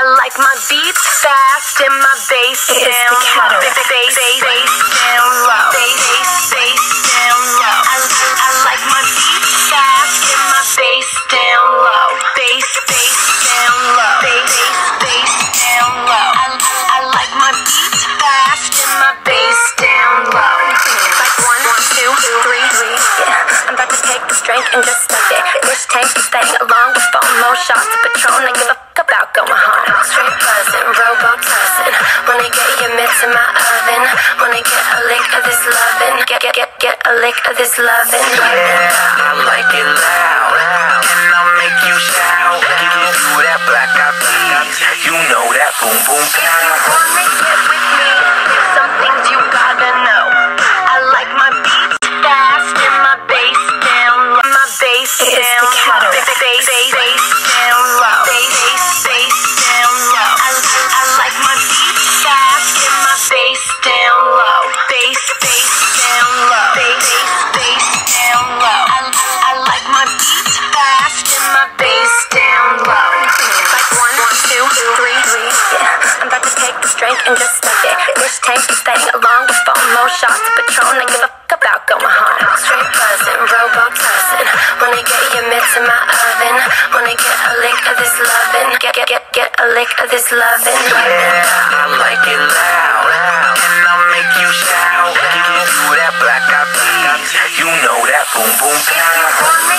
I like my beats fast and my bass It is the down low. Bass, bass, bass down low. Bass, bass, down low. I, I like my beats fast and my bass down low. Bass, bass down low. Bass, bass, down low. I, I like my beats fast and my bass down low. Like one, two, three, three. Yeah, I'm about to take this drink and just in my oven. Wanna get a lick of this lovin'. Get, get, get, get a lick of this lovin'. Yeah, I like it loud. And I'll make you shout. Give you that black eyed peas. You know that boom boom drink and just stuff it. This tank is staying along phone. More shots Patron. I give a fuck about going home. Straight buzzing, robo-tussing. Wanna get your mitts in my oven. Wanna get a lick of this lovin'. Get, get, get, get a lick of this lovin'. Yeah, I like it loud. And I'll make you shout. Give you that black eyed. You know that boom boom pow.